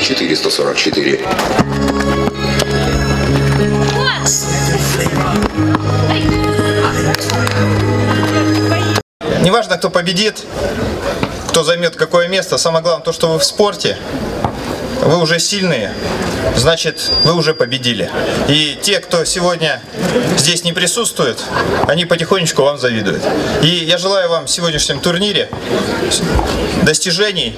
444. Неважно, кто победит, кто займет какое место, самое главное то, что вы в спорте, вы уже сильные, значит, вы уже победили. И те, кто сегодня здесь не присутствует, они потихонечку вам завидуют. И я желаю вам в сегодняшнем турнире достижений,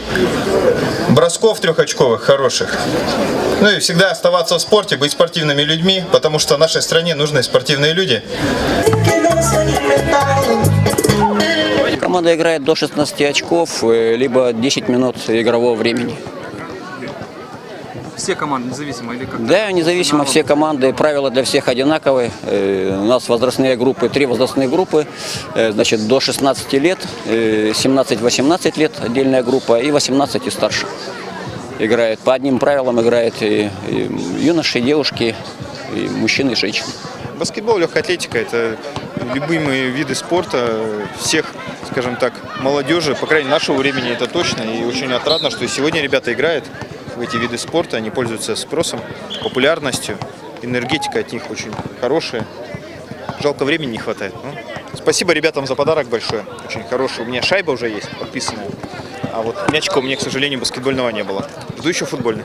бросков трехочковых хороших. Ну и всегда оставаться в спорте, быть спортивными людьми, потому что нашей стране нужны спортивные люди. Команда играет до 16 очков, э, либо 10 минут игрового времени. Все команды независимо или как? Да, независимо, все команды, правила для всех одинаковые. Э, У нас возрастные группы, три возрастные группы, э, значит, до 16 лет, э, 17-18 лет отдельная группа и 18 и старше. Играют по одним правилам, играют и, и юноши, и девушки, и мужчины, и женщины. Баскетбол, легкая атлетика – это любимые виды спорта всех, скажем так, молодежи, по крайней мере, нашего времени это точно. И очень отрадно, что сегодня ребята играют в эти виды спорта, они пользуются спросом, популярностью, энергетика от них очень хорошая. Жалко, времени не хватает. Ну, спасибо ребятам за подарок большое, очень хороший. У меня шайба уже есть подписанная, а вот мячика у меня, к сожалению, баскетбольного не было. Жду еще футбольный.